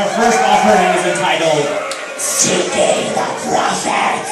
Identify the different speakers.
Speaker 1: our first offering is entitled Seeking the Prophet.